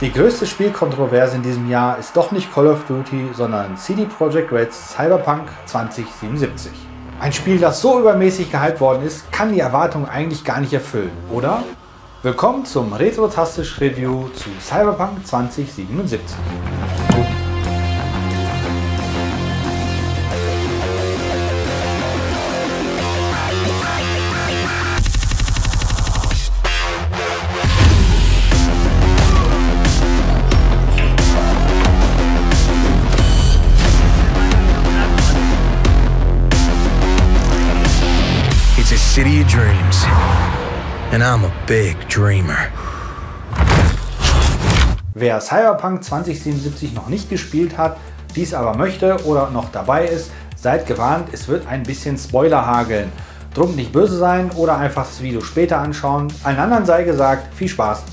Die größte Spielkontroverse in diesem Jahr ist doch nicht Call of Duty, sondern CD Projekt Reds Cyberpunk 2077. Ein Spiel, das so übermäßig gehypt worden ist, kann die Erwartungen eigentlich gar nicht erfüllen, oder? Willkommen zum Retrotastisch Review zu Cyberpunk 2077. city of dreams. And I'm a big dreamer. Wer Cyberpunk 2077 noch nicht gespielt hat, dies aber möchte oder noch dabei ist, seid gewarnt, es wird ein bisschen Spoiler hageln. Drum nicht böse sein oder einfach das Video später anschauen. Allen anderen sei gesagt, viel Spaß.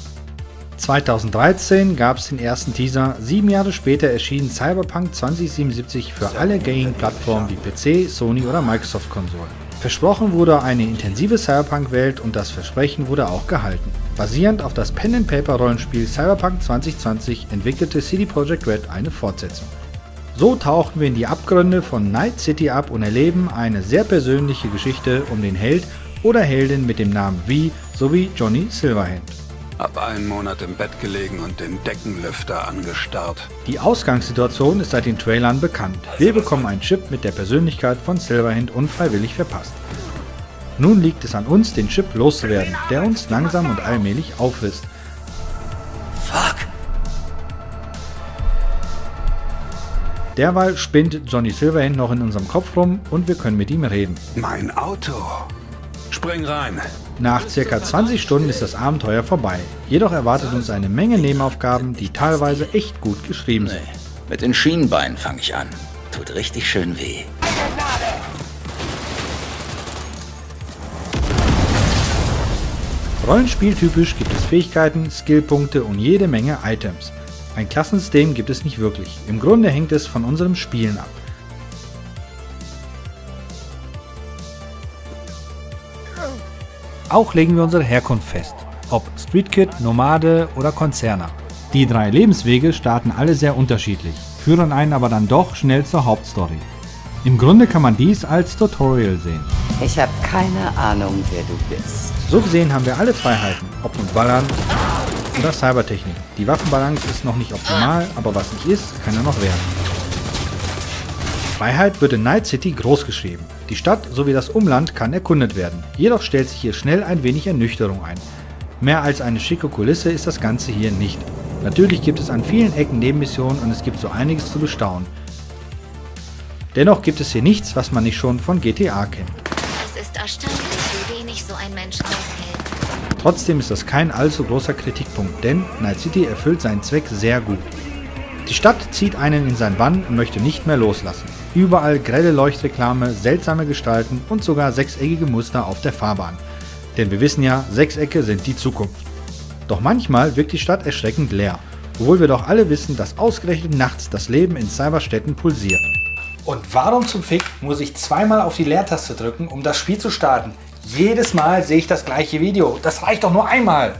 2013 gab es den ersten Teaser, sieben Jahre später erschien Cyberpunk 2077 für alle Gaming-Plattformen wie PC, Sony oder Microsoft-Konsolen. Versprochen wurde eine intensive Cyberpunk-Welt und das Versprechen wurde auch gehalten. Basierend auf das Pen-and-Paper-Rollenspiel Cyberpunk 2020 entwickelte CD Projekt Red eine Fortsetzung. So tauchen wir in die Abgründe von Night City ab und erleben eine sehr persönliche Geschichte um den Held oder Heldin mit dem Namen V sowie Johnny Silverhand. Hab einen Monat im Bett gelegen und den Deckenlüfter angestarrt. Die Ausgangssituation ist seit den Trailern bekannt. Wir bekommen einen Chip mit der Persönlichkeit von Silverhand unfreiwillig verpasst. Nun liegt es an uns, den Chip loszuwerden, der uns langsam und allmählich auffrisst. Fuck. Derweil spinnt Johnny Silverhand noch in unserem Kopf rum und wir können mit ihm reden. Mein Auto. Spring rein. Nach circa 20 Stunden ist das Abenteuer vorbei. Jedoch erwartet uns eine Menge Nebenaufgaben, die teilweise echt gut geschrieben sind. Mit den Schienenbeinen fange ich an. Tut richtig schön weh. Rollenspieltypisch gibt es Fähigkeiten, Skillpunkte und jede Menge Items. Ein Klassensystem gibt es nicht wirklich. Im Grunde hängt es von unserem Spielen ab. Auch legen wir unsere Herkunft fest, ob Streetkid, Nomade oder Konzerner. Die drei Lebenswege starten alle sehr unterschiedlich, führen einen aber dann doch schnell zur Hauptstory. Im Grunde kann man dies als Tutorial sehen. Ich habe keine Ahnung, wer du bist. So gesehen haben wir alle Freiheiten, ob nun Ballern oder Cybertechnik. Die Waffenbalance ist noch nicht optimal, aber was nicht ist, kann ja noch werden. Freiheit wird in Night City groß geschrieben. Die Stadt sowie das Umland kann erkundet werden. Jedoch stellt sich hier schnell ein wenig Ernüchterung ein. Mehr als eine schicke Kulisse ist das Ganze hier nicht. Natürlich gibt es an vielen Ecken Nebenmissionen und es gibt so einiges zu bestaunen. Dennoch gibt es hier nichts, was man nicht schon von GTA kennt. Es ist erstaunlich, wie wenig so ein Mensch aushält. Trotzdem ist das kein allzu großer Kritikpunkt, denn Night City erfüllt seinen Zweck sehr gut. Die Stadt zieht einen in seinen Bann und möchte nicht mehr loslassen. Überall grelle Leuchtreklame, seltsame Gestalten und sogar sechseckige Muster auf der Fahrbahn. Denn wir wissen ja, Sechsecke sind die Zukunft. Doch manchmal wirkt die Stadt erschreckend leer, obwohl wir doch alle wissen, dass ausgerechnet nachts das Leben in Cyberstädten pulsiert. Und warum zum Fick muss ich zweimal auf die Leertaste drücken, um das Spiel zu starten? Jedes Mal sehe ich das gleiche Video. Das reicht doch nur einmal.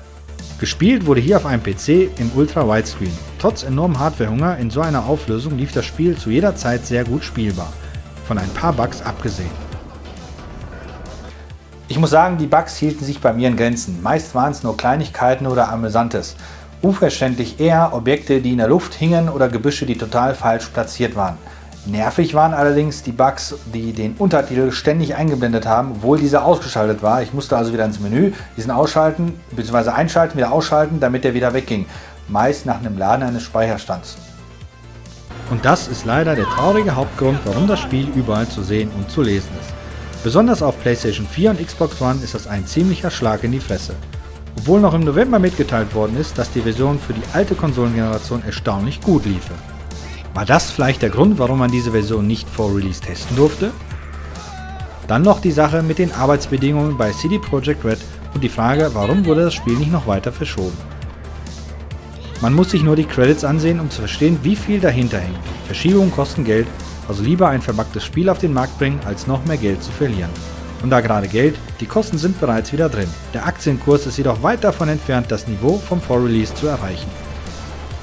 Gespielt wurde hier auf einem PC im Ultra Widescreen. Trotz enormem Hardwarehunger in so einer Auflösung lief das Spiel zu jeder Zeit sehr gut spielbar. Von ein paar Bugs abgesehen. Ich muss sagen, die Bugs hielten sich bei mir in Grenzen. Meist waren es nur Kleinigkeiten oder Amüsantes. Unverständlich eher Objekte, die in der Luft hingen oder Gebüsche, die total falsch platziert waren. Nervig waren allerdings die Bugs, die den Untertitel ständig eingeblendet haben, obwohl dieser ausgeschaltet war. Ich musste also wieder ins Menü, diesen ausschalten, bzw. einschalten, wieder ausschalten, damit der wieder wegging. Meist nach einem Laden eines Speicherstands. Und das ist leider der traurige Hauptgrund, warum das Spiel überall zu sehen und zu lesen ist. Besonders auf PlayStation 4 und Xbox One ist das ein ziemlicher Schlag in die Fresse. Obwohl noch im November mitgeteilt worden ist, dass die Version für die alte Konsolengeneration erstaunlich gut liefe. War das vielleicht der Grund, warum man diese Version nicht vor Release testen durfte? Dann noch die Sache mit den Arbeitsbedingungen bei CD Projekt Red und die Frage, warum wurde das Spiel nicht noch weiter verschoben. Man muss sich nur die Credits ansehen, um zu verstehen, wie viel dahinter hängt. Verschiebungen kosten Geld, also lieber ein verbacktes Spiel auf den Markt bringen, als noch mehr Geld zu verlieren. Und da gerade Geld, die Kosten sind bereits wieder drin. Der Aktienkurs ist jedoch weit davon entfernt, das Niveau vom Vor-Release zu erreichen.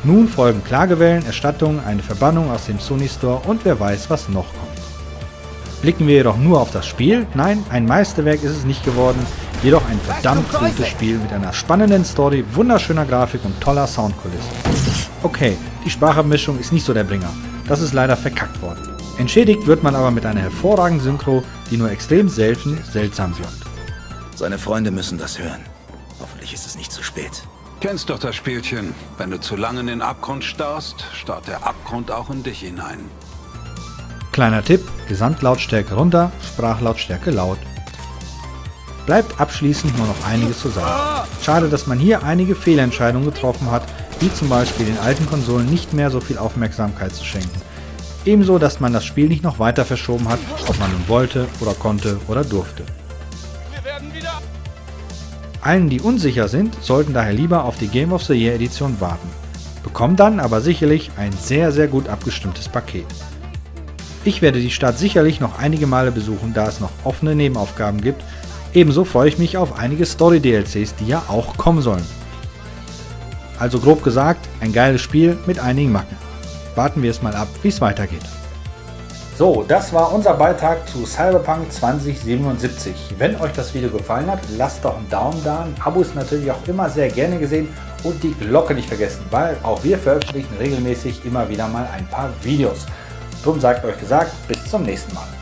Nun folgen Klagewellen, Erstattungen, eine Verbannung aus dem Sony Store und wer weiß, was noch kommt. Blicken wir jedoch nur auf das Spiel, nein, ein Meisterwerk ist es nicht geworden, jedoch ein verdammt gutes Spiel mit einer spannenden Story, wunderschöner Grafik und toller Soundkulisse. Okay, die Sprachabmischung ist nicht so der Bringer, das ist leider verkackt worden. Entschädigt wird man aber mit einer hervorragenden Synchro, die nur extrem selten seltsam wirkt. Seine Freunde müssen das hören. Hoffentlich ist es nicht zu spät. Kennst doch das Spielchen. Wenn du zu lange in den Abgrund starrst, starrt der Abgrund auch in dich hinein. Kleiner Tipp, Gesamtlautstärke runter, Sprachlautstärke laut. Bleibt abschließend nur noch einiges zu sagen. Schade, dass man hier einige Fehlentscheidungen getroffen hat, wie zum Beispiel den alten Konsolen nicht mehr so viel Aufmerksamkeit zu schenken. Ebenso, dass man das Spiel nicht noch weiter verschoben hat, ob man nun wollte oder konnte oder durfte. Allen, die unsicher sind, sollten daher lieber auf die Game of the Year Edition warten. Bekommen dann aber sicherlich ein sehr, sehr gut abgestimmtes Paket. Ich werde die Stadt sicherlich noch einige Male besuchen, da es noch offene Nebenaufgaben gibt. Ebenso freue ich mich auf einige Story-DLCs, die ja auch kommen sollen. Also grob gesagt, ein geiles Spiel mit einigen Macken warten wir es mal ab, wie es weitergeht. So, das war unser Beitrag zu Cyberpunk 2077. Wenn euch das Video gefallen hat, lasst doch einen Daumen da. Ein Abo ist natürlich auch immer sehr gerne gesehen und die Glocke nicht vergessen, weil auch wir veröffentlichen regelmäßig immer wieder mal ein paar Videos. Drum sagt euch gesagt, bis zum nächsten Mal.